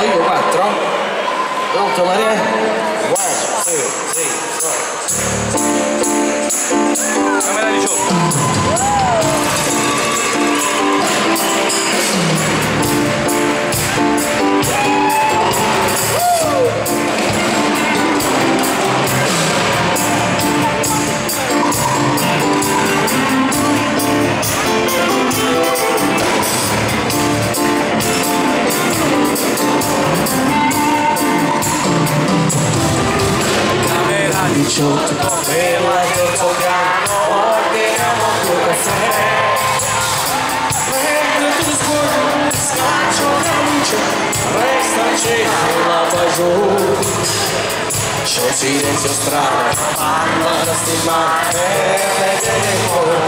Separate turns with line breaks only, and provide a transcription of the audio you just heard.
4, io 4, pronto Maria? 1, 2, 3, 4. dichoso Pela yo tocar no ordenamos tu café Lembra dos gordos, cacho da lucha Resta cheia la bajou Yo silencio estrada, alma lastimar, perde é amor